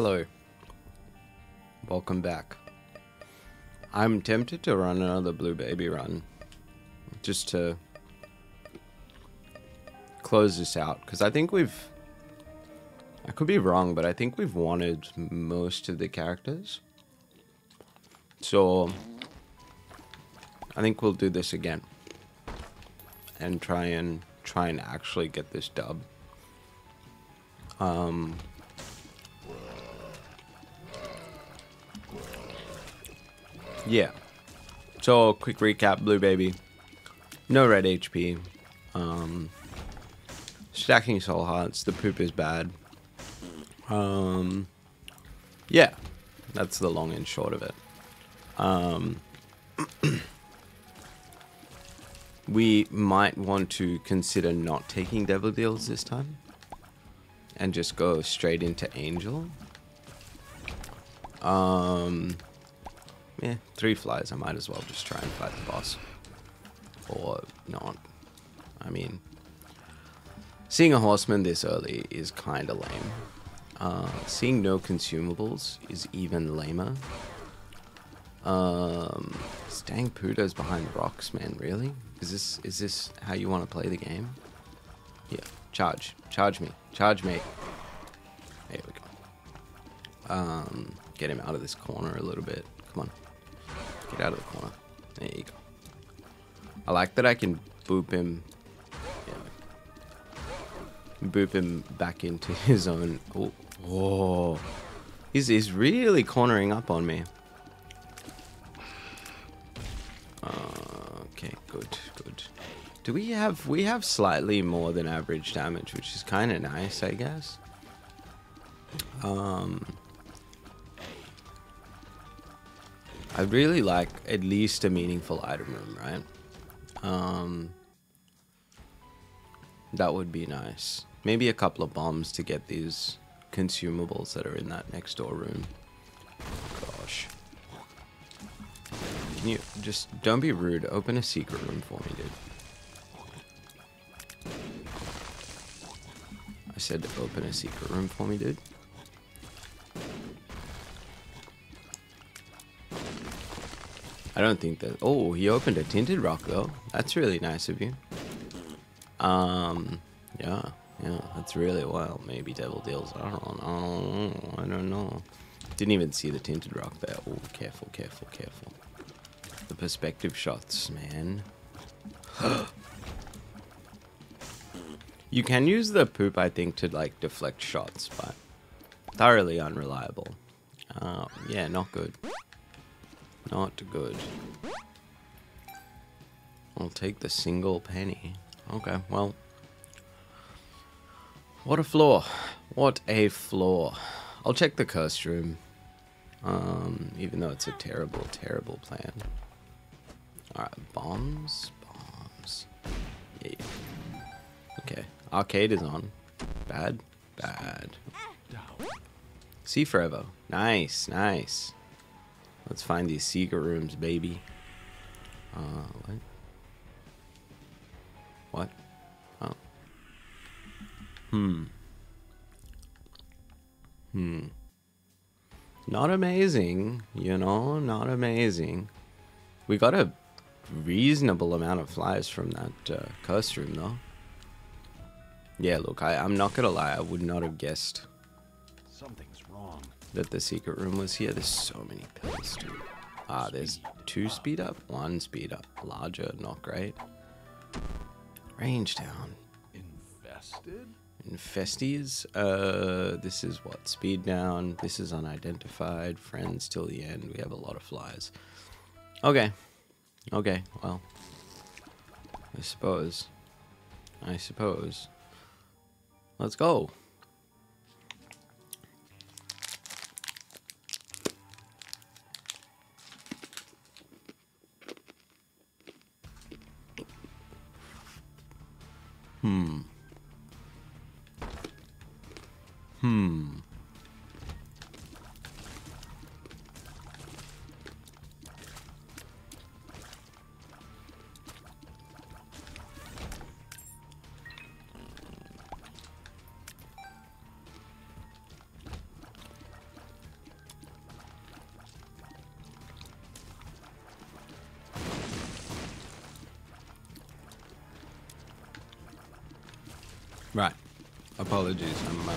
Hello. Welcome back. I'm tempted to run another Blue Baby run. Just to close this out. Because I think we've... I could be wrong, but I think we've wanted most of the characters. So... I think we'll do this again. And try and try and actually get this dub. Um, yeah. So, quick recap, Blue Baby. No red HP. Um, stacking soul hearts. The poop is bad. Um, yeah. That's the long and short of it. Um, we might want to consider not taking devil deals this time and just go straight into angel um yeah three flies i might as well just try and fight the boss or not i mean seeing a horseman this early is kind of lame uh, seeing no consumables is even lamer um, Stang Pudo's behind the rocks, man. Really? Is this is this how you want to play the game? Yeah. Charge. Charge me. Charge me. There we go. Um, get him out of this corner a little bit. Come on. Get out of the corner. There you go. I like that I can boop him. Yeah. Boop him back into his own. Oh, whoa. He's, he's really cornering up on me. Okay, good, good. Do we have we have slightly more than average damage, which is kind of nice, I guess. Um, I really like at least a meaningful item room, right? Um, that would be nice. Maybe a couple of bombs to get these consumables that are in that next door room. Gosh. Can you just don't be rude? Open a secret room for me, dude. I said open a secret room for me, dude. I don't think that. Oh, he opened a tinted rock though. That's really nice of you. Um, yeah, yeah, that's really well. Maybe devil deals. I don't know. I don't know. Didn't even see the tinted rock there. Oh, careful, careful, careful. The perspective shots, man. you can use the poop, I think, to like deflect shots, but thoroughly unreliable. Uh, yeah, not good. Not good. I'll take the single penny. Okay, well. What a flaw. What a flaw. I'll check the curse room. Um, even though it's a terrible, terrible plan. Alright, bombs, bombs. Yeah. Okay, arcade is on. Bad, bad. See forever. Nice, nice. Let's find these secret rooms, baby. Uh, what? What? Oh. Hmm. Hmm. Not amazing, you know, not amazing. We got a reasonable amount of flies from that uh, curse room, though. Yeah, look, I, I'm not gonna lie, I would not have guessed Something's wrong. That the secret room was here. There's so many pills, too. Ah, there's two speed up, one speed up. Larger, not great. Range down. Infested? Infesties. Uh, this is what? Speed down. This is unidentified. Friends till the end. We have a lot of flies. Okay. Okay, well. I suppose. I suppose. Let's go. Hmm. Apologies, I'm um,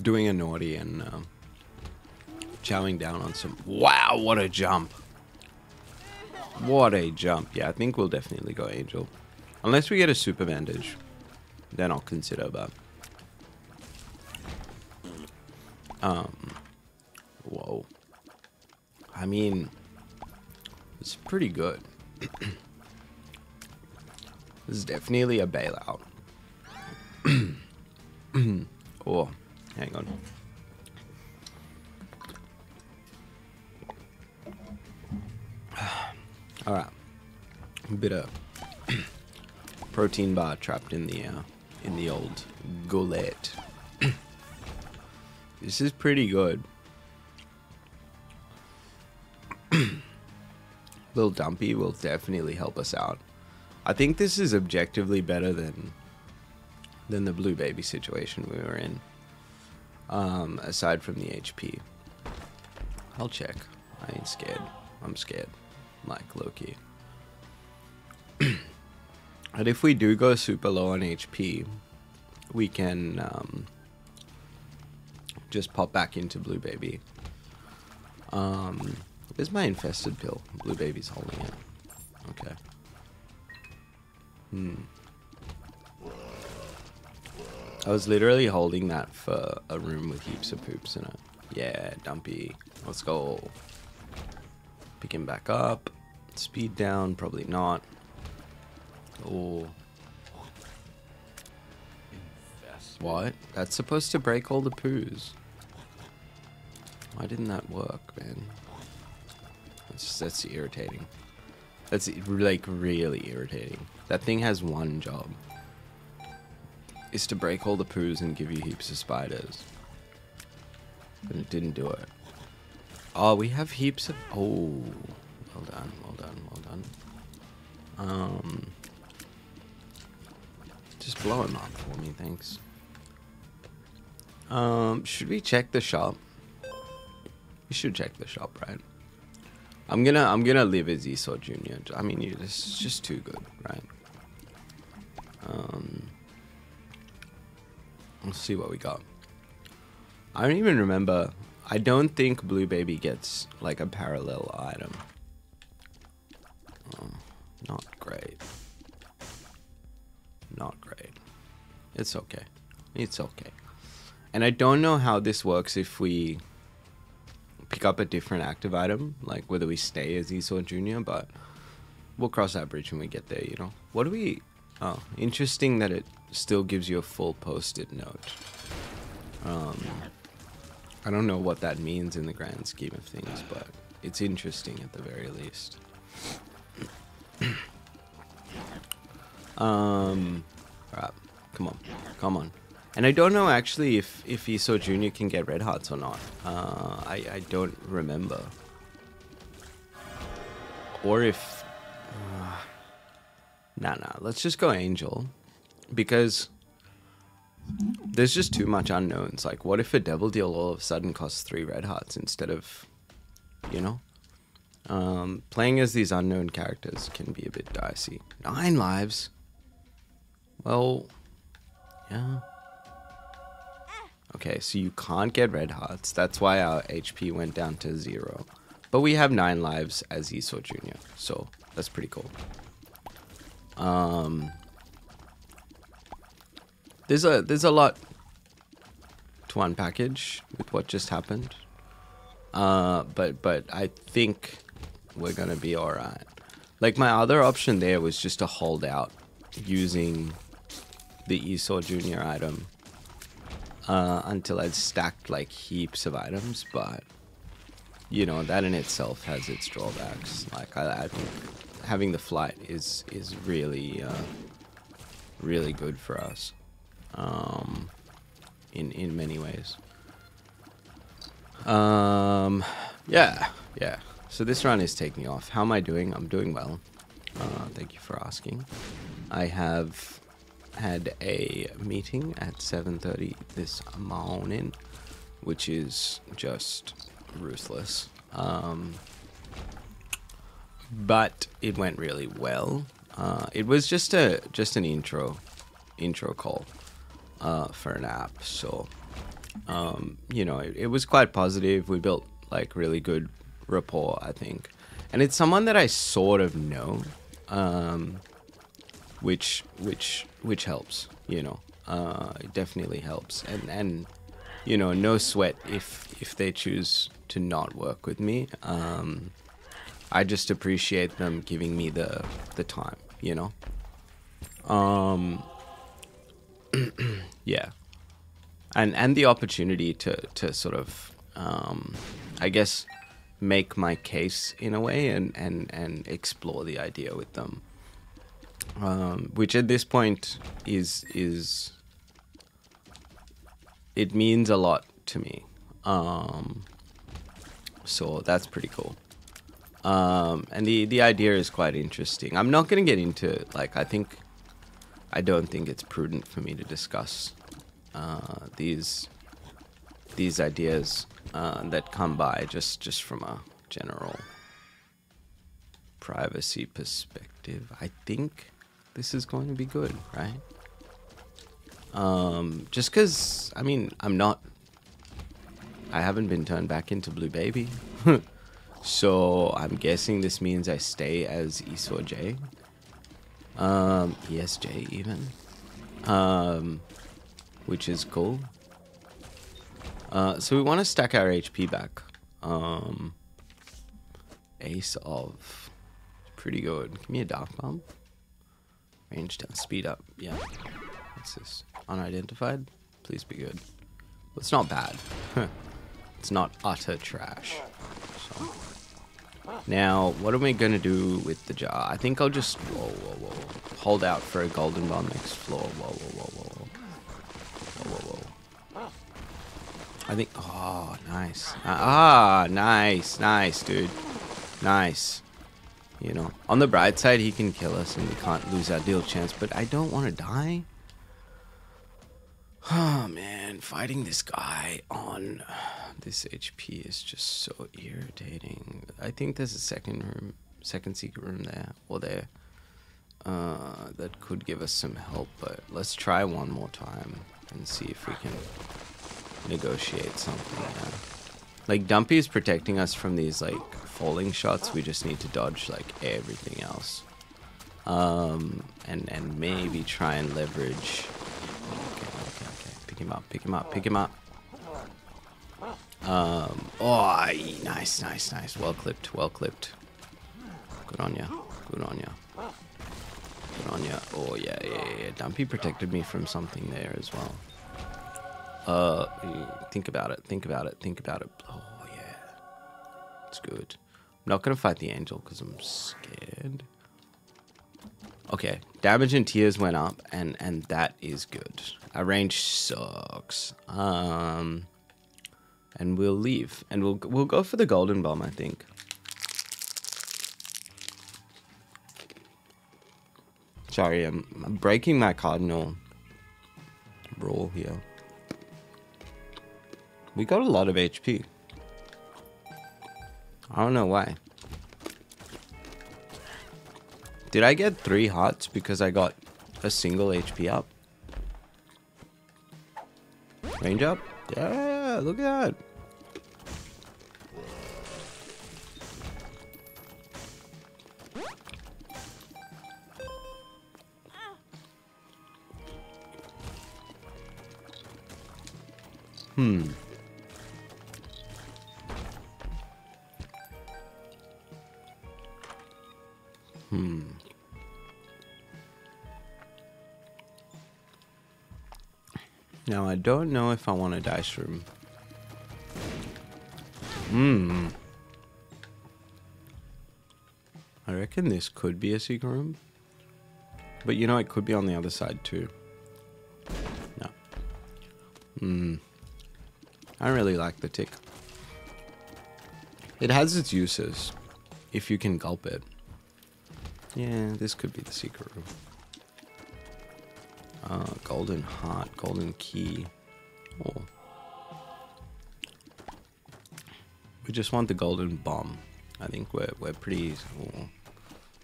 doing a naughty and uh, chowing down on some. Wow, what a jump! What a jump! Yeah, I think we'll definitely go Angel, unless we get a super bandage. Then I'll consider, but um, whoa. I mean, it's pretty good. This is definitely a bailout. oh, hang on. All right, a bit of protein bar trapped in the uh, in the old gullet. this is pretty good. Little Dumpy will definitely help us out. I think this is objectively better than than the blue baby situation we were in. Um, aside from the HP. I'll check. I ain't scared. I'm scared. Like Loki. and if we do go super low on HP, we can um, just pop back into blue baby. Um, where's my infested pill? Blue baby's holding it. Okay. Hmm. I was literally holding that for a room with heaps of poops in it. Yeah, dumpy. Let's go. Pick him back up. Speed down, probably not. Oh. What? That's supposed to break all the poos. Why didn't that work, man? That's, that's irritating. That's like really irritating. That thing has one job. Is to break all the poos and give you heaps of spiders. But it didn't do it. Oh, we have heaps of... Oh. Well done, well done, well done. Um... Just blow him up for me, thanks. Um, should we check the shop? We should check the shop, right? I'm gonna I'm gonna live as Esau Junior. I mean, is just too good, right? Um, let's see what we got. I don't even remember. I don't think Blue Baby gets like a parallel item. Oh, not great. Not great. It's okay. It's okay. And I don't know how this works if we pick up a different active item, like whether we stay as Esau Junior, but we'll cross that bridge when we get there, you know. What do we oh, interesting that it still gives you a full post-it note. Um I don't know what that means in the grand scheme of things, but it's interesting at the very least. um come on. Come on. And I don't know actually if if Esau Junior can get red hearts or not. Uh, I I don't remember. Or if, uh, nah nah. Let's just go Angel, because there's just too much unknowns. Like, what if a Devil Deal all of a sudden costs three red hearts instead of, you know? Um, playing as these unknown characters can be a bit dicey. Nine lives. Well, yeah. Okay, so you can't get red hearts. That's why our HP went down to zero. But we have nine lives as Esau Jr., so that's pretty cool. Um, there's a there's a lot to unpackage with what just happened. Uh, but but I think we're gonna be all right. Like my other option there was just to hold out using the Esau Jr. item uh, until I'd stacked like heaps of items, but you know that in itself has its drawbacks. Like I, I having the flight is is really uh, really good for us um, in in many ways. Um, yeah, yeah. So this run is taking off. How am I doing? I'm doing well. Uh, thank you for asking. I have had a meeting at 7:30 this morning, which is just ruthless. Um, but it went really well. Uh, it was just a just an intro intro call uh, for an app. So um, you know, it, it was quite positive. We built like really good rapport, I think, and it's someone that I sort of know, um, which which which helps. You know, uh, it definitely helps, and and you know, no sweat if if they choose to not work with me. Um, I just appreciate them giving me the the time, you know. Um, yeah, and and the opportunity to to sort of, um, I guess, make my case in a way and and and explore the idea with them. Um, which at this point is is it means a lot to me. Um, so that's pretty cool. Um, and the the idea is quite interesting. I'm not going to get into like I think I don't think it's prudent for me to discuss uh, these these ideas uh, that come by just just from a general privacy perspective. I think this is going to be good, right? Um, just because I mean I'm not. I haven't been turned back into Blue Baby. So I'm guessing this means I stay as Esau J. Um, ESJ even. Um, which is cool. Uh, so we want to stack our HP back. Um, Ace of. Pretty good. Give me a Dark Bum. Range down, speed up. Yeah. What's this? Unidentified? Please be good. Well, it's not bad. it's not utter trash. Now, what am I going to do with the jar? I think I'll just whoa, whoa, whoa, hold out for a golden bomb next floor. Whoa, whoa, whoa, whoa, whoa, whoa, whoa. I think. Oh, nice. Ah, nice, nice, dude. Nice. You know, on the bright side, he can kill us and we can't lose our deal chance. But I don't want to die. Oh man, fighting this guy on this HP is just so irritating. I think there's a second room, second secret room there, or there, uh, that could give us some help. But let's try one more time and see if we can negotiate something. Yeah. Like Dumpy is protecting us from these like falling shots. We just need to dodge like everything else, um, and and maybe try and leverage. Okay, okay, okay. Pick him up. Pick him up. Pick him up. Um, oh, nice, nice, nice. Well clipped, well clipped. Good on ya. Good on ya. Good on ya. Oh, yeah, yeah, yeah. Dumpy protected me from something there as well. Uh, think about it, think about it, think about it. Oh, yeah. It's good. I'm not going to fight the angel because I'm scared. Okay, damage and tears went up, and, and that is good. Our range sucks. Um and we'll leave. And we'll we'll go for the golden bomb I think. Sorry I'm, breaking my cardinal rule here. We got a lot of HP I don't know why. Did I get three hearts because I got a single HP up? Range up? Yeah, look at that. Hmm. Hmm. Now, I don't know if I want a dice room. Hmm. I reckon this could be a secret room. But you know, it could be on the other side too. I really like the tick. It has its uses, if you can gulp it. Yeah, this could be the secret room. Uh, golden heart, golden key. Oh. We just want the golden bomb. I think we're we're pretty. Oh.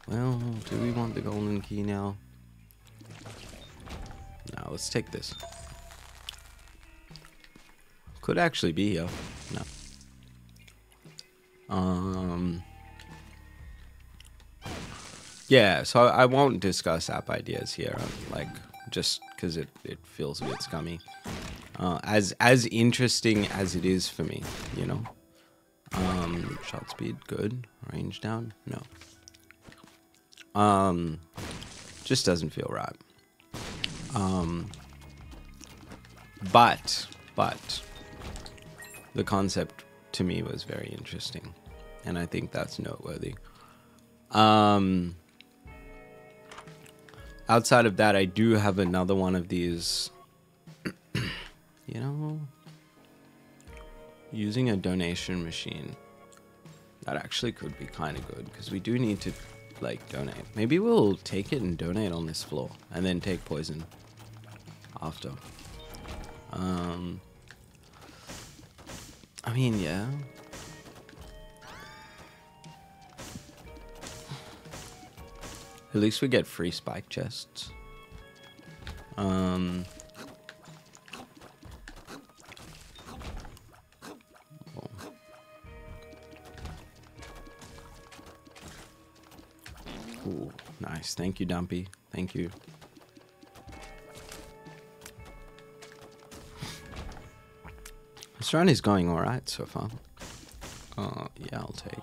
Well, do we want the golden key now? No, let's take this. Could actually be here. No. Um. Yeah, so I won't discuss app ideas here, like just because it, it feels a bit scummy. Uh, as as interesting as it is for me, you know. Um, shot speed good, range down no. Um, just doesn't feel right. Um, but but the concept to me was very interesting, and I think that's noteworthy. Um, outside of that, I do have another one of these. you know, using a donation machine. That actually could be kind of good because we do need to like donate. Maybe we'll take it and donate on this floor and then take poison after. Um, I mean, yeah. At least we get free spike chests. Um, Ooh, nice. Thank you, Dumpy. Thank you. This run is going alright so far. Oh, yeah, I'll take.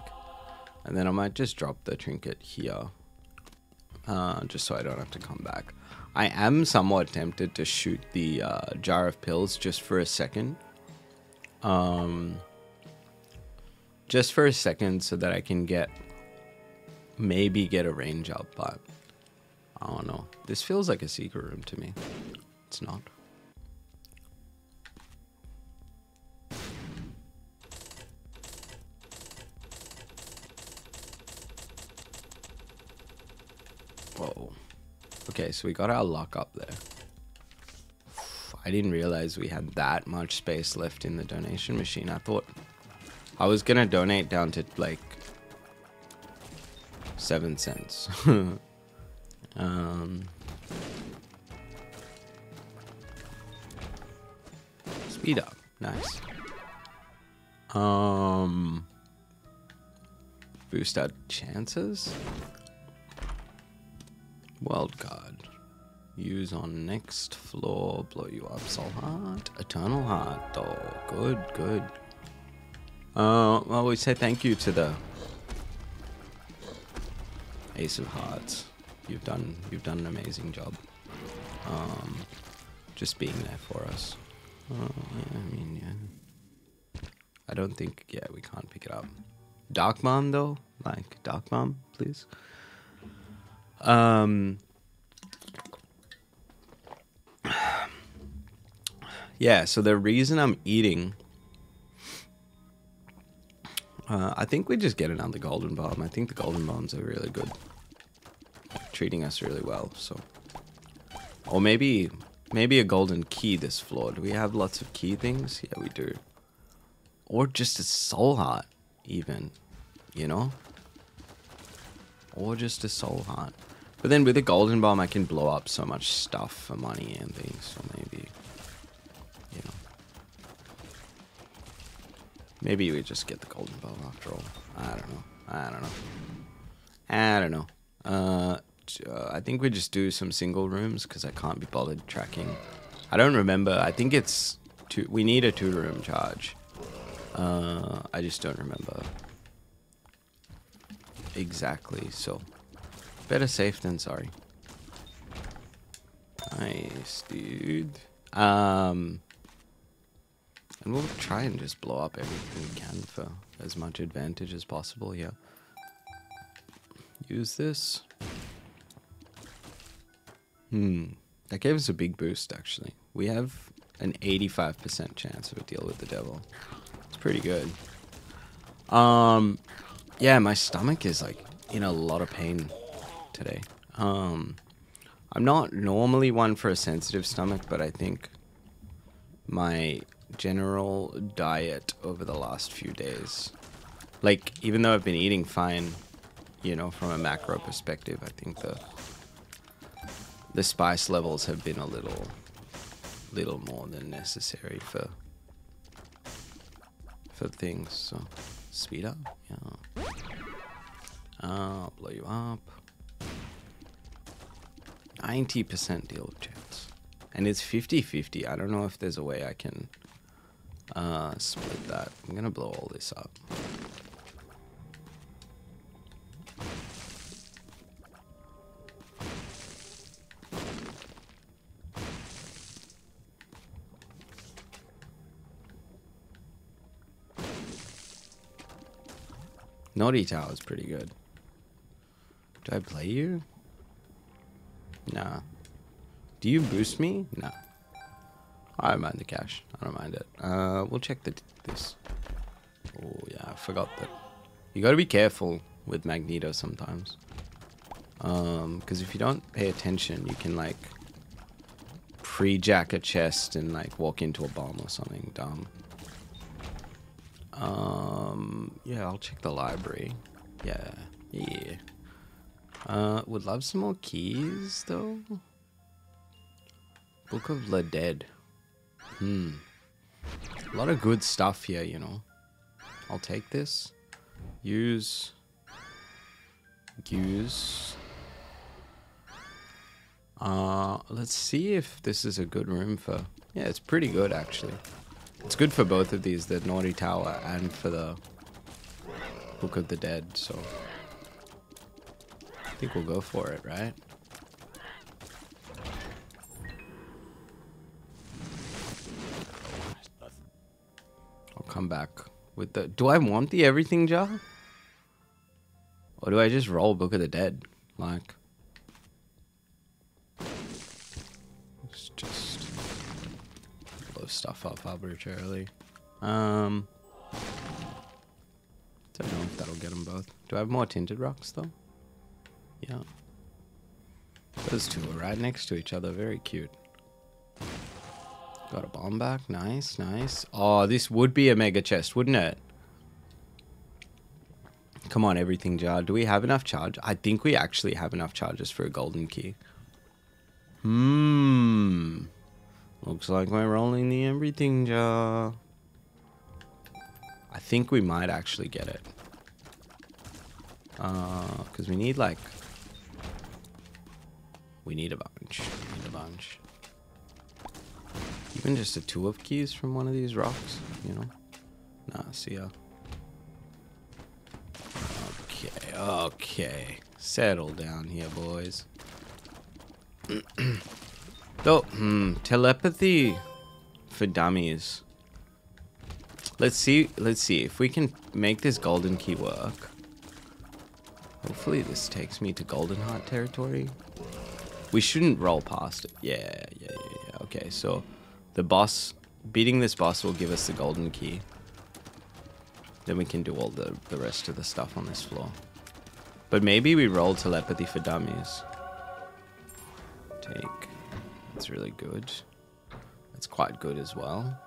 And then I might just drop the trinket here. Uh, just so I don't have to come back. I am somewhat tempted to shoot the uh, jar of pills just for a second. Um, just for a second so that I can get maybe get a range up, but I don't know. This feels like a secret room to me. It's not. So we got our luck up there. I didn't realize we had that much space left in the donation machine. I thought I was gonna donate down to like seven cents. um, speed up, nice. Um, boost our chances. Wild card. Use on next floor. Blow you up. Soul heart. Eternal heart. Oh, good, good. Uh, well, we say thank you to the Ace of Hearts. You've done you've done an amazing job. Um, just being there for us. Uh, yeah, I mean, yeah. I don't think. Yeah, we can't pick it up. Dark Mom though, like Dark Mom, please. Um. Yeah, so the reason I'm eating uh, I think we just get another golden bomb. I think the golden bombs are really good. Treating us really well, so. Or maybe, maybe a golden key this floor. Do we have lots of key things? Yeah, we do. Or just a soul heart, even. You know? Or just a soul heart. But then with a golden bomb, I can blow up so much stuff for money and things, so maybe... Maybe we just get the golden bow after all. I don't know. I don't know. I don't know. Uh, uh, I think we just do some single rooms because I can't be bothered tracking. I don't remember. I think it's two. We need a two room charge. Uh, I just don't remember exactly. So better safe than sorry. Nice, dude. Um, and we'll try and just blow up everything we can for as much advantage as possible here. Use this. Hmm. That gave us a big boost, actually. We have an 85% chance of a deal with the devil. It's pretty good. Um, yeah, my stomach is, like, in a lot of pain today. Um, I'm not normally one for a sensitive stomach, but I think my general diet over the last few days. Like, even though I've been eating fine, you know, from a macro perspective, I think the the spice levels have been a little little more than necessary for for things. So speed up, yeah. I'll blow you up. 90% deal chance. And it's 50-50. I don't know if there's a way I can uh, split that. I'm gonna blow all this up. Naughty Tower is pretty good. Do I play you? Nah. Do you boost me? Nah. I don't mind the cash. I don't mind it. Uh, we'll check the this. Oh yeah, I forgot that. You gotta be careful with Magneto sometimes. Um, because if you don't pay attention, you can like pre-jack a chest and like walk into a bomb or something dumb. Um, yeah, I'll check the library. Yeah, yeah. Uh, would love some more keys though. Book of the Dead. Hmm. A lot of good stuff here, you know. I'll take this. Use. Use. Uh, let's see if this is a good room for... Yeah, it's pretty good, actually. It's good for both of these, the Naughty Tower and for the Book of the Dead, so... I think we'll go for it, right? Come back with the... Do I want the everything jar? Or do I just roll Book of the Dead? Like... Let's just... Blow stuff up arbitrarily. Um... Don't know if that'll get them both. Do I have more tinted rocks, though? Yeah. Those two are right next to each other. Very cute. Got a bomb back. Nice, nice. Oh, this would be a mega chest, wouldn't it? Come on, everything jar. Do we have enough charge? I think we actually have enough charges for a golden key. Hmm. Looks like we're rolling the everything jar. I think we might actually get it. Uh, because we need like... We need bunch. We need a bunch. Even just a two of keys from one of these rocks, you know? Nah, see ya. Okay, okay. Settle down here, boys. oh, hmm, telepathy for dummies. Let's see, let's see if we can make this golden key work. Hopefully this takes me to Golden Heart territory. We shouldn't roll past it. Yeah, yeah, yeah, yeah. Okay, so the boss, beating this boss will give us the golden key. Then we can do all the, the rest of the stuff on this floor. But maybe we roll telepathy for dummies. Take. That's really good. That's quite good as well.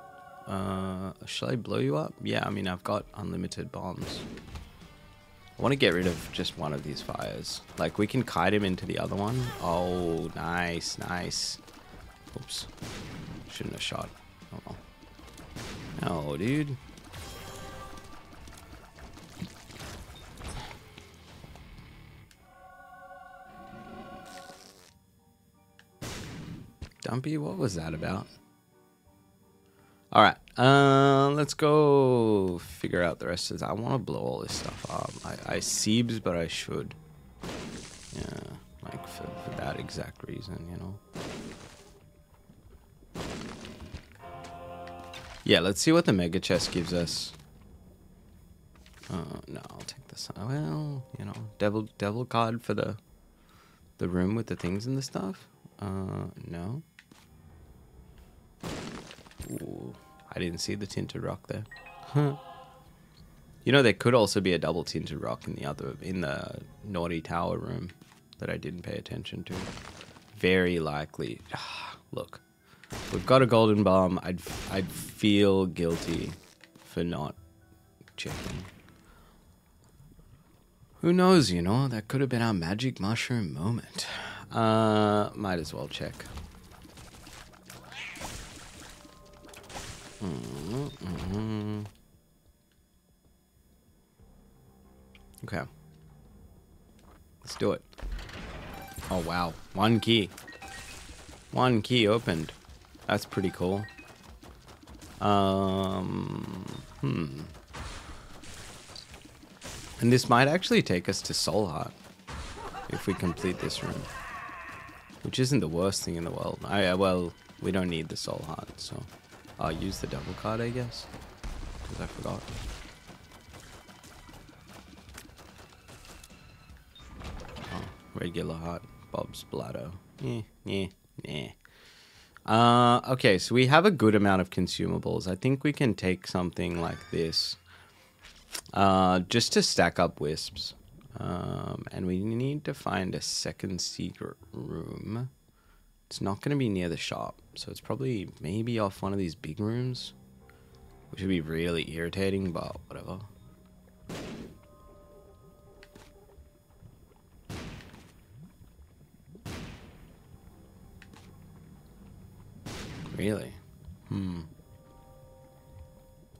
Uh, shall I blow you up? Yeah, I mean, I've got unlimited bombs. I want to get rid of just one of these fires. Like, we can kite him into the other one. Oh, nice, nice. Oops. Shouldn't have shot. Oh, well. No, dude. Dumpy, what was that about? All right, uh, let's go figure out the rest of this. I want to blow all this stuff up. I, I Siebes, but I should. Yeah, like for, for that exact reason, you know. Yeah, let's see what the mega chest gives us. Uh, no, I'll take this. Well, you know, devil devil card for the the room with the things and the stuff. Uh, no. Ooh, I didn't see the tinted rock there. Huh. you know, there could also be a double tinted rock in the other in the naughty tower room that I didn't pay attention to. Very likely. Look, we've got a golden bomb. I'd I'd feel guilty for not checking. Who knows, you know? That could have been our magic mushroom moment. Uh, might as well check. Mm -hmm. Okay. Let's do it. Oh, wow. One key. One key opened. That's pretty cool. Um, hmm. And this might actually take us to Soul Heart if we complete this room. Which isn't the worst thing in the world. I uh, Well, we don't need the Soul Heart, so I'll use the double card, I guess. Because I forgot. Oh, regular heart. Bob's bladder. Yeah, yeah, yeah. Uh, okay, so we have a good amount of consumables. I think we can take something like this uh, just to stack up wisps. Um, and we need to find a second secret room. It's not going to be near the shop, so it's probably maybe off one of these big rooms, which would be really irritating, but whatever. Really? Hmm.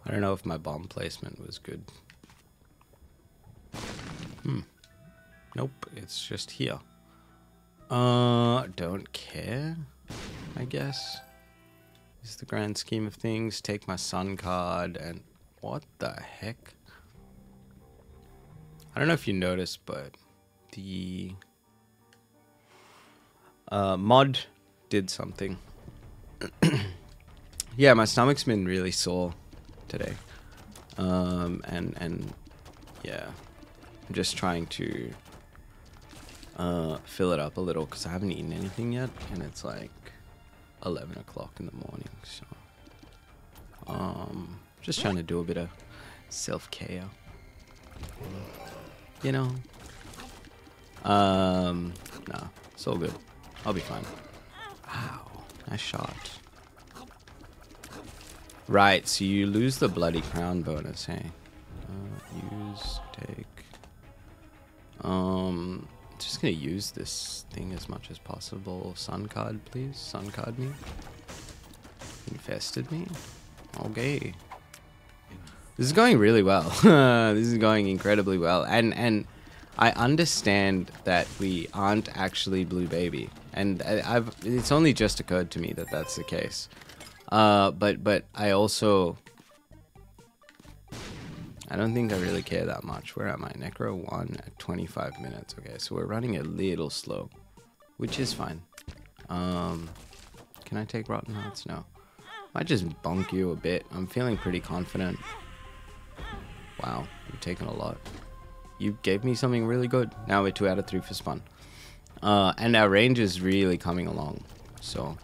I don't know if my bomb placement was good. Hmm. Nope, it's just here. Uh, don't care, I guess. Is the grand scheme of things. Take my sun card and... What the heck? I don't know if you noticed, but the uh, mod did something. yeah, my stomach's been really sore today. Um, and, and yeah, I'm just trying to uh, fill it up a little because I haven't eaten anything yet, and it's like 11 o'clock in the morning. So, um, just trying to do a bit of self care. You know. Um, nah, it's all good. I'll be fine. Nice shot. Right, so you lose the bloody crown bonus, hey? Uh, use, take. Um, just gonna use this thing as much as possible. Sun card, please. Sun card me. Infested me. Okay. This is going really well. this is going incredibly well, and and I understand that we aren't actually Blue Baby, and I, I've it's only just occurred to me that that's the case. Uh, but but I also I don't think I really care that much. Where am I? Necro 1 at 25 minutes. Okay, so we're running a little slow, which is fine. Um, can I take Rotten Hearts? No. I just bonk you a bit. I'm feeling pretty confident. Wow, you've taken a lot. You gave me something really good. Now we're 2 out of 3 for spawn. Uh, and our range is really coming along. So,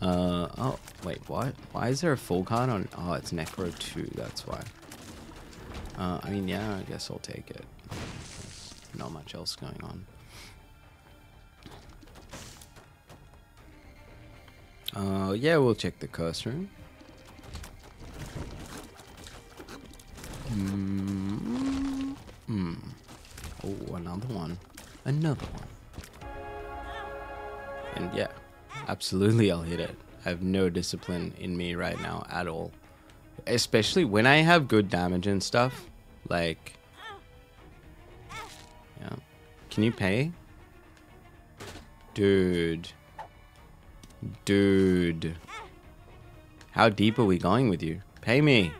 uh, oh, wait, what? Why is there a full card on? Oh, it's Necro 2, that's why. Uh, I mean, yeah, I guess I'll take it. There's not much else going on. Uh, yeah, we'll check the curse room. Hmm. Oh, another one. Another one. And yeah, absolutely I'll hit it. I have no discipline in me right now at all especially when I have good damage and stuff, like, yeah. Can you pay? Dude. Dude. How deep are we going with you? Pay me.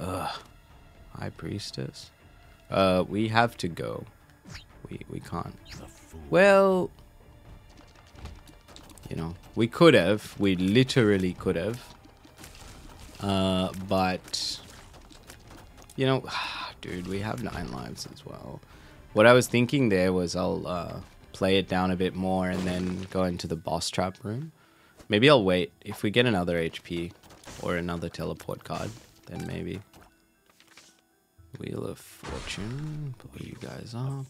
Ugh. High Priestess. Uh, we have to go. We, we can't. Well, you know, we could have. We literally could have. Uh, but, you know, dude, we have nine lives as well. What I was thinking there was I'll uh, play it down a bit more and then go into the boss trap room. Maybe I'll wait. If we get another HP or another teleport card, then maybe. Wheel of Fortune. Pull you guys up.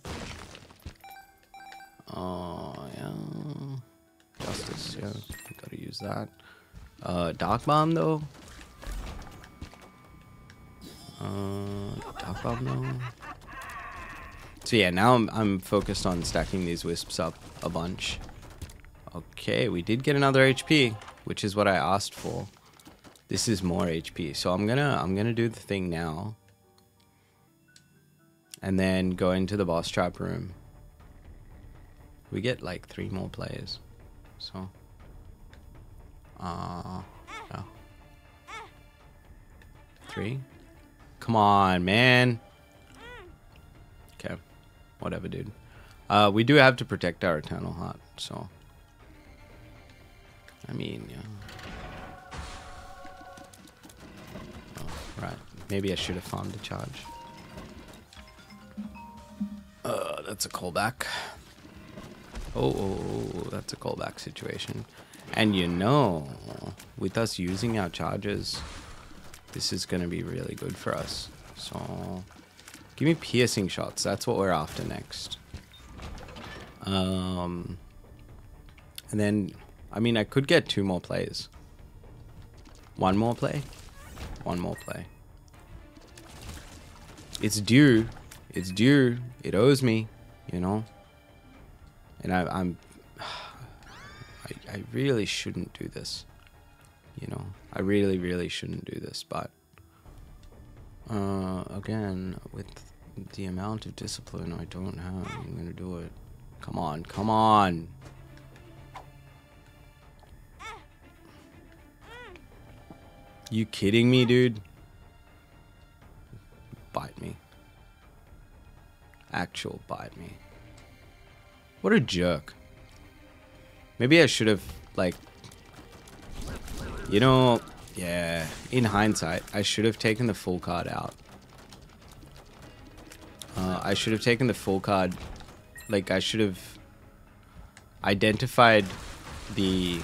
Oh, yeah. Justice, yeah. Gotta use that. Uh, Dark Bum, though. Uh, Dark Bum, no. So yeah, now I'm, I'm focused on stacking these wisps up a bunch. Okay, we did get another HP, which is what I asked for. This is more HP, so I'm gonna I'm gonna do the thing now, and then go into the boss trap room. We get like three more players, so. Uh, yeah. Three. Come on, man. Okay, whatever, dude. Uh, we do have to protect our eternal heart, so. I mean, yeah. Oh, right. Maybe I should have farmed the charge. Uh, that's a callback. Oh, oh, oh, that's a callback situation. And you know, with us using our charges, this is going to be really good for us. So, give me piercing shots. That's what we're after next. Um, and then I mean, I could get two more plays. One more play? One more play. It's due. It's due. It owes me, you know? And I, I'm... I, I really shouldn't do this. You know? I really, really shouldn't do this, but... Uh, again, with the amount of discipline I don't have, I'm gonna do it. Come on, come on! You kidding me, dude? Bite me. Actual bite me. What a jerk. Maybe I should have, like... You know, yeah, in hindsight, I should have taken the full card out. Uh, I should have taken the full card. Like, I should have identified the...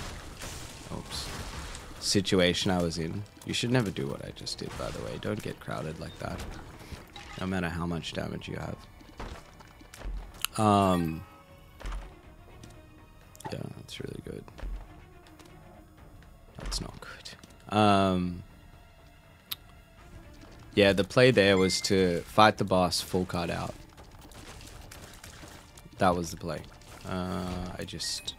Oops. Situation I was in you should never do what I just did, by the way. Don't get crowded like that. No matter how much damage you have. Um. Yeah, that's really good. That's not good. Um. Yeah, the play there was to fight the boss full card out. That was the play. Uh, I just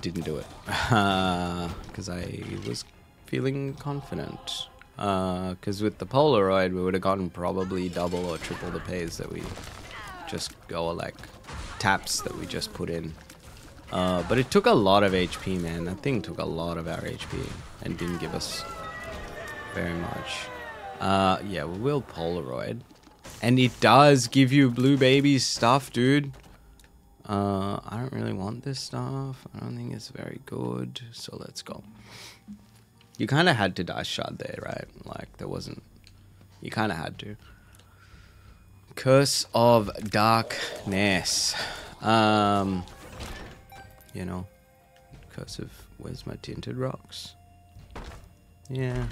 didn't do it because uh, I was feeling confident. Because uh, with the Polaroid, we would have gotten probably double or triple the pays that we just go like taps that we just put in. Uh, but it took a lot of HP, man. That thing took a lot of our HP and didn't give us very much. Uh, yeah, we will Polaroid. And it does give you Blue Baby stuff, dude. Uh, I don't really want this stuff. I don't think it's very good. So let's go. You kind of had to die shot there, right? Like, there wasn't. You kind of had to. Curse of Darkness. Um, you know, Curse of. Where's my tinted rocks? Yeah.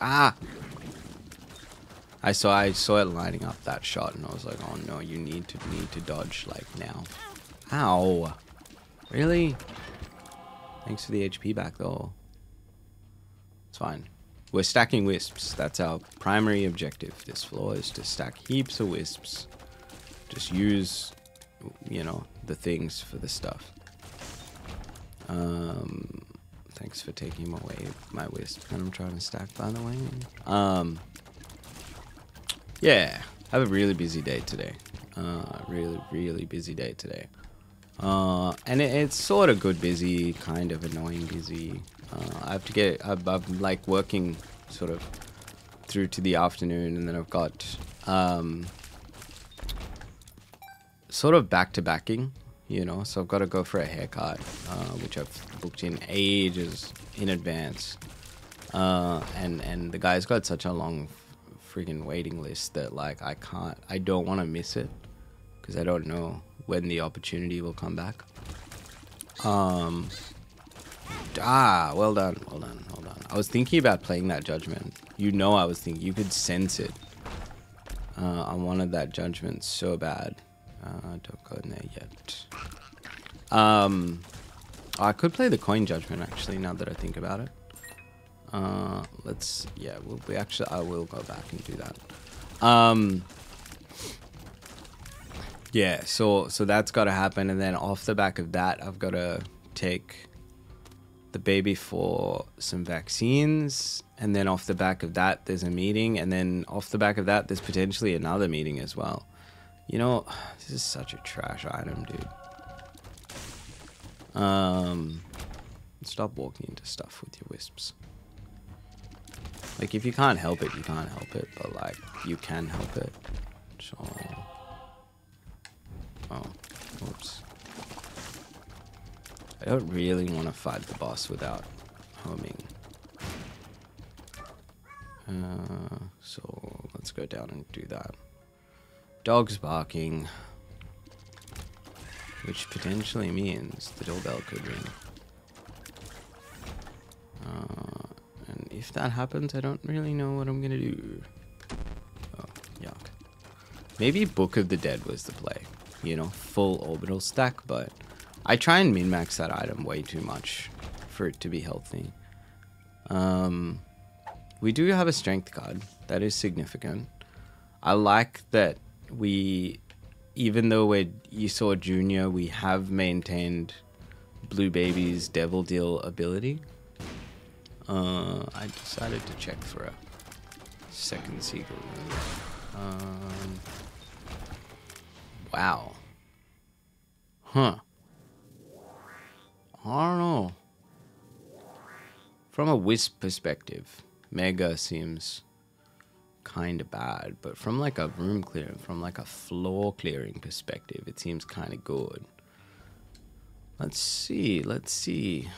Ah! I saw I saw it lining up that shot and I was like, oh no, you need to need to dodge like now. Ow. Really? Thanks for the HP back, though. It's fine. We're stacking wisps. That's our primary objective. This floor is to stack heaps of wisps. Just use, you know, the things for the stuff. Um, thanks for taking away my wisp that I'm trying to stack, by the way. Um, yeah, I have a really busy day today. Uh, really, really busy day today. Uh, and it, it's sort of good busy, kind of annoying busy. Uh, I have to get, I'm, I'm, like working sort of through to the afternoon, and then I've got um, sort of back to backing, you know. So I've got to go for a haircut, uh, which I've booked in ages in advance. Uh, and and the guy's got such a long freaking waiting list that like I can't, I don't want to miss it because I don't know when the opportunity will come back. Um. Ah, well done, well done, well done. I was thinking about playing that judgment. You know, I was thinking you could sense it. Uh, I wanted that judgment so bad. Uh, don't go in there yet. Um, I could play the coin judgment actually. Now that I think about it, Uh, let's yeah. We'll, we actually I will go back and do that. Um. Yeah. So so that's got to happen, and then off the back of that, I've got to take the baby for some vaccines, and then off the back of that, there's a meeting, and then off the back of that, there's potentially another meeting as well. You know, this is such a trash item, dude. Um, stop walking into stuff with your wisps. Like, if you can't help it, you can't help it, but like, you can help it. So, oh, oops. I don't really want to fight the boss without homing. Uh, so let's go down and do that. Dogs barking. Which potentially means the doorbell could ring. Uh, and if that happens, I don't really know what I'm gonna do. Oh, yuck. Maybe Book of the Dead was the play. You know, full orbital stack, but I try and min-max that item way too much for it to be healthy. Um, we do have a strength card. That is significant. I like that we, even though we're Esau Junior, we have maintained Blue Baby's Devil Deal ability. Uh, I decided to check for a second secret. Um, wow. Huh. I don't know. From a wisp perspective, Mega seems kind of bad, but from like a room clearing, from like a floor clearing perspective, it seems kind of good. Let's see, let's see.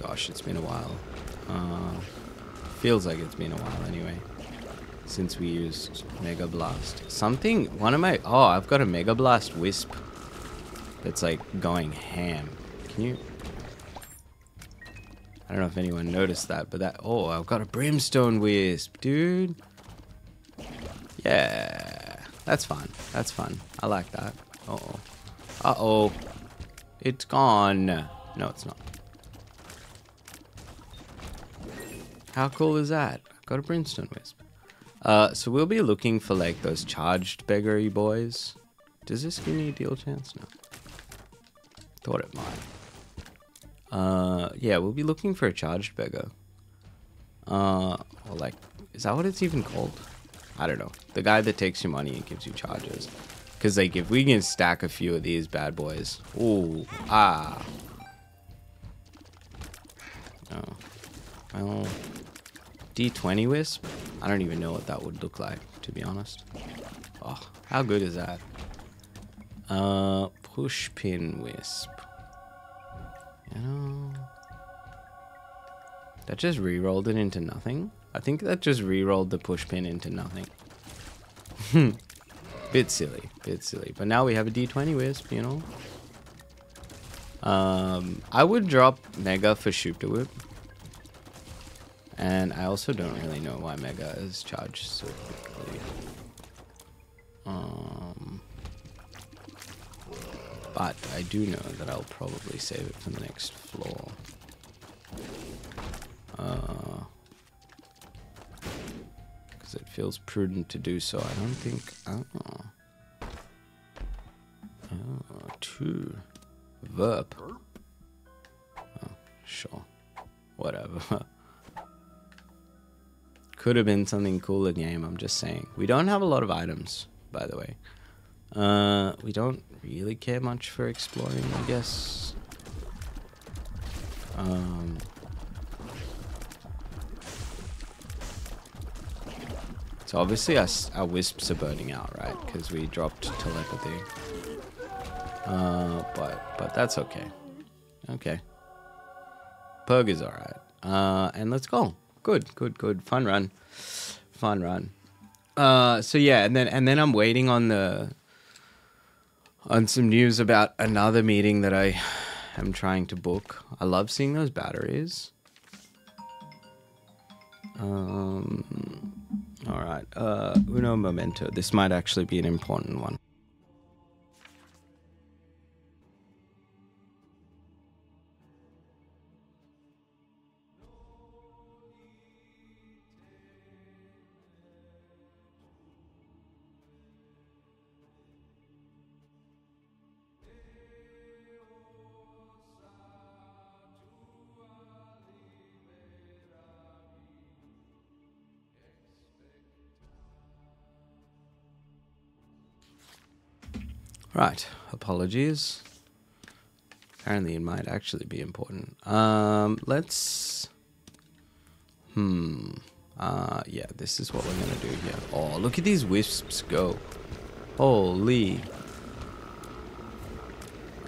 Gosh, it's been a while. Uh, feels like it's been a while anyway. Since we used Mega Blast. Something, one of my, oh, I've got a Mega Blast Wisp that's like going ham. Can you? I don't know if anyone noticed that, but that, oh, I've got a Brimstone Wisp, dude. Yeah, that's fun. That's fun. I like that. Uh-oh. Uh-oh. It's gone. No, it's not. How cool is that? Got a Brimstone Wisp. Uh, so we'll be looking for like those charged beggary boys. Does this give me a deal chance? No. Thought it might. Uh, yeah, we'll be looking for a charged beggar. Uh, or like, is that what it's even called? I don't know. The guy that takes your money and gives you charges. Because, like, if we can stack a few of these bad boys. Ooh, ah. Oh. Well, D20 Wisp? I don't even know what that would look like, to be honest. Oh, how good is that? Uh, Pushpin Wisp. You know... That just re-rolled it into nothing? I think that just re-rolled the pushpin into nothing. bit silly, bit silly. But now we have a D20 Wisp, you know? Um, I would drop Mega for Shoop da Whoop. And I also don't really know why Mega is charged so quickly. Um, but I do know that I'll probably save it for the next floor. Uh, because it feels prudent to do so. I don't think. Oh. Oh, two. Vurp. Oh, sure. Whatever. Could have been something cool in game, I'm just saying. We don't have a lot of items, by the way. Uh, we don't really care much for exploring, I guess. Um, so obviously our, our wisps are burning out, right? Because we dropped telepathy. Uh, but but that's okay. Okay. Pug is alright. Uh, and let's go. Good, good, good. Fun run. Fun run. Uh, so yeah, and then and then I'm waiting on the on some news about another meeting that I am trying to book. I love seeing those batteries. Um, all right. Uh, uno momento. This might actually be an important one. Right. Apologies. Apparently, it might actually be important. Um, let's. Hmm. Uh, yeah, this is what we're gonna do here. Oh, look at these wisps go. Holy.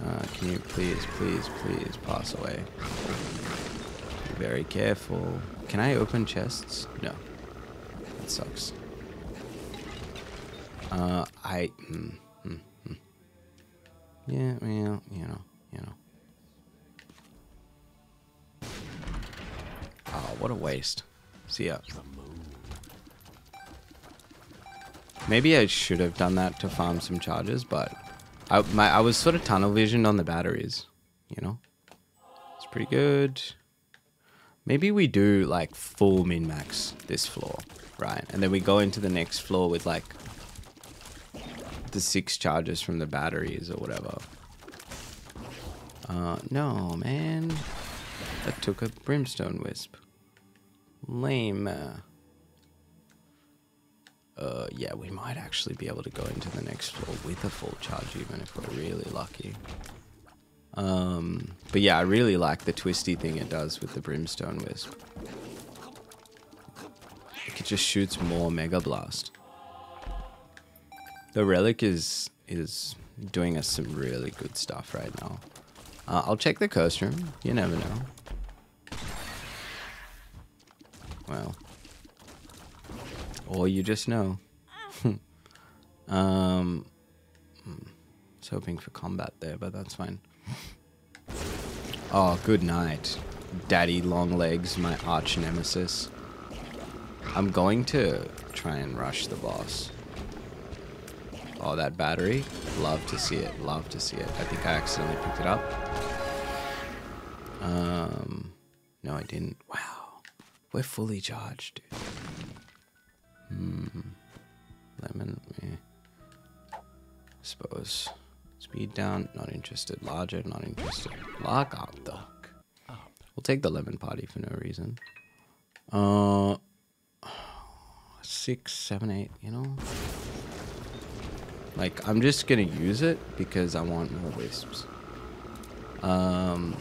Uh, can you please, please, please pass away? Be very careful. Can I open chests? No. That sucks. Uh, I. Hmm. Yeah, well, you know, you know. Oh, what a waste. See ya. Maybe I should have done that to farm some charges, but I my I was sort of tunnel visioned on the batteries, you know. It's pretty good. Maybe we do like full min max this floor, right? And then we go into the next floor with like the six charges from the batteries or whatever. Uh, no, man. That took a brimstone wisp. Lame. Uh, yeah, we might actually be able to go into the next floor with a full charge, even if we're really lucky. Um, but yeah, I really like the twisty thing it does with the brimstone wisp. It just shoots more mega blast. The relic is is doing us some really good stuff right now. Uh, I'll check the curse room. You never know. Well. Or you just know. um, hmm, I was hoping for combat there, but that's fine. Oh, good night. Daddy Long Legs, my arch nemesis. I'm going to try and rush the boss. Oh, that battery. Love to see it. Love to see it. I think I accidentally picked it up. Um, no, I didn't. Wow. We're fully charged, dude. Hmm. Lemon, eh. Suppose. Speed down, not interested. Larger, not interested. Lock up, duck. We'll take the lemon party for no reason. Uh, six, seven, eight. You know, like I'm just gonna use it because I want more wisps. Um,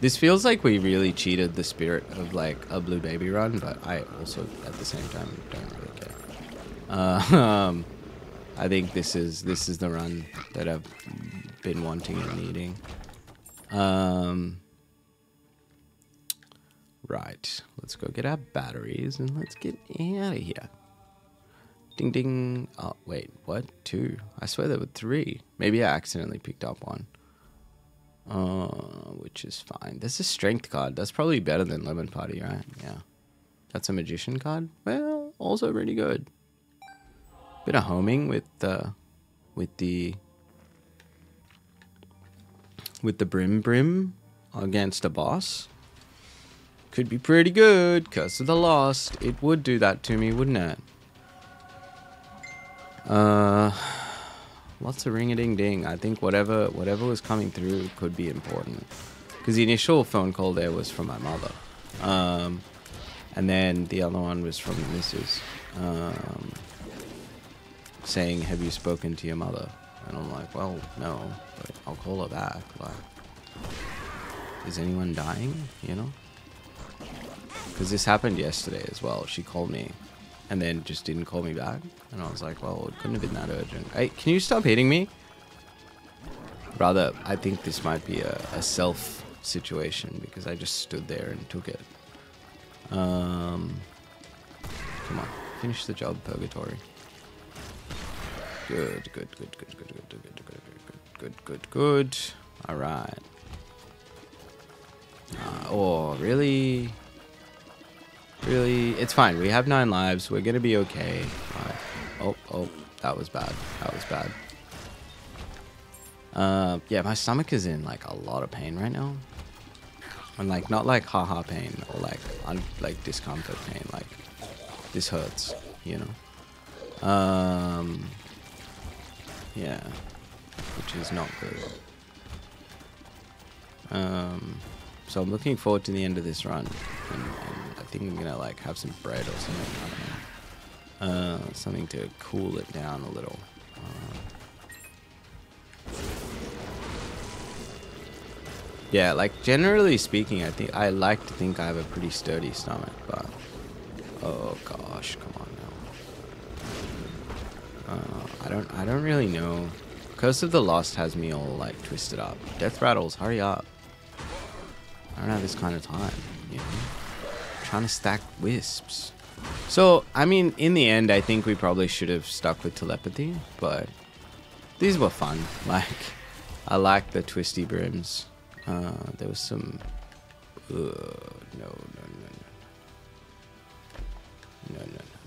this feels like we really cheated the spirit of like a blue baby run, but I also at the same time don't really care. Uh, um, I think this is this is the run that I've been wanting and needing. Um, right, let's go get our batteries and let's get out of here. Ding ding. Oh wait, what? Two? I swear there were three. Maybe I accidentally picked up one. Uh, which is fine. There's a strength card. That's probably better than lemon party, right? Yeah. That's a magician card. Well, also really good. Bit of homing with the with the with the brim brim against a boss. Could be pretty good. Curse of the Lost. It would do that to me, wouldn't it? Uh, lots of ring a ding ding. I think whatever whatever was coming through could be important. Because the initial phone call there was from my mother. Um, and then the other one was from the missus. Um, saying, "Have you spoken to your mother?" And I'm like, "Well, no, but I'll call her back." Like, is anyone dying? You know? Because this happened yesterday as well. She called me, and then just didn't call me back, and I was like, "Well, it couldn't have been that urgent." Hey, can you stop hitting me? Rather, I think this might be a, a self situation because I just stood there and took it. Um, come on, finish the job, Purgatory. Good, good, good, good, good, good, good, good, good, good, good, good, good. All right. Uh, oh, really? Really? It's fine. We have nine lives. We're gonna be okay. Alright. Oh, oh, that was bad. That was bad. Uh, yeah, my stomach is in like a lot of pain right now. And like not like haha pain or like un like discomfort pain. Like this hurts, you know. Um, yeah, which is not good. Um, so I'm looking forward to the end of this run, and, and think I'm gonna like have some bread or something. Uh, something to cool it down a little. Uh, yeah, like generally speaking, I think I like to think I have a pretty sturdy stomach, but oh gosh, come on now. Uh, I don't, I don't really know. Curse of the Lost has me all like twisted up. Death rattles, hurry up! I don't have this kind of time, you know. I'm trying to stack wisps. So, I mean, in the end, I think we probably should have stuck with telepathy, but these were fun. Like, I like the twisty brims. Uh, there was some. Uh, no, no, no. No, no, no, no.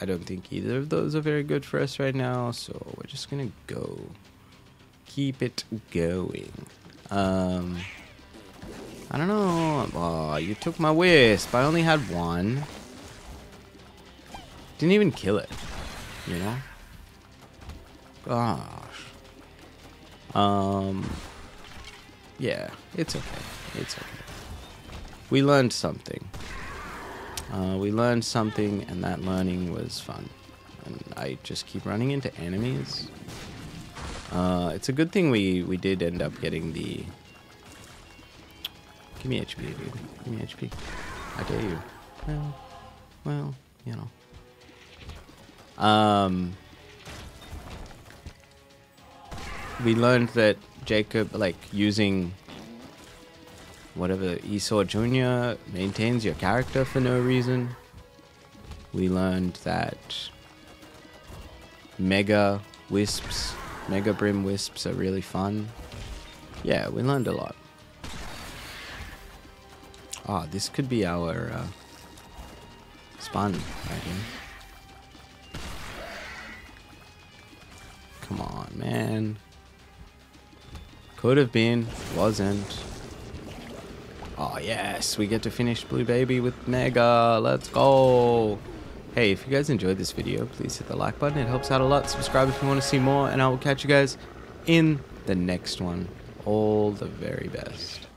I don't think either of those are very good for us right now, so we're just gonna go. Keep it going. Um. I don't know. Oh, you took my wisp. I only had one. Didn't even kill it. You know? Gosh. Um. Yeah, it's okay. It's okay. We learned something. Uh, we learned something, and that learning was fun. And I just keep running into enemies. Uh, it's a good thing we, we did end up getting the... Give me HP, dude. Give me HP. I dare you. Well, well, you know. Um, we learned that Jacob, like, using whatever Esau Jr. maintains your character for no reason. We learned that Mega Wisps, Mega Brim Wisps are really fun. Yeah, we learned a lot. Ah, this could be our uh, spawn right here. Come on, man. Could have been, wasn't. Oh, yes, we get to finish Blue Baby with Mega. Let's go. Hey, if you guys enjoyed this video, please hit the like button. It helps out a lot. Subscribe if you want to see more, and I will catch you guys in the next one. All the very best.